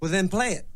Well, then play it.